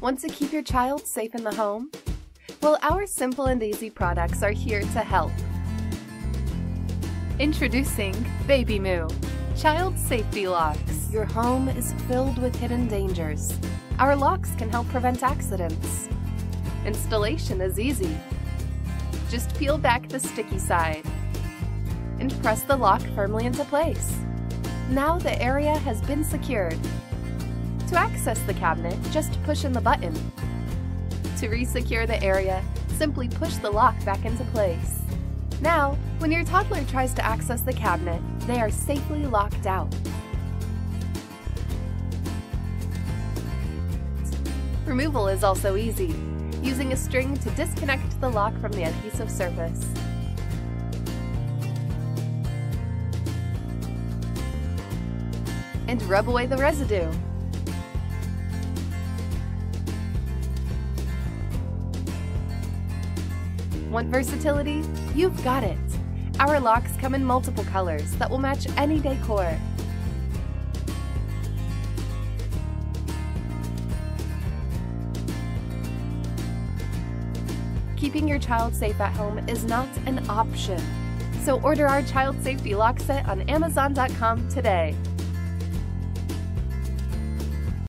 Want to keep your child safe in the home? Well, our simple and easy products are here to help. Introducing Babimoo, Child Safety Locks. Your home is filled with hidden dangers. Our locks can help prevent accidents. Installation is easy. Just peel back the sticky side and press the lock firmly into place. Now the area has been secured. To access the cabinet, just push in the button. To resecure the area, simply push the lock back into place. Now, when your toddler tries to access the cabinet, they are safely locked out. Removal is also easy, using a string to disconnect the lock from the adhesive surface. And rub away the residue. Want versatility? You've got it! Our locks come in multiple colors that will match any decor. Keeping your child safe at home is not an option. So order our child safety lock set on Amazon.com today.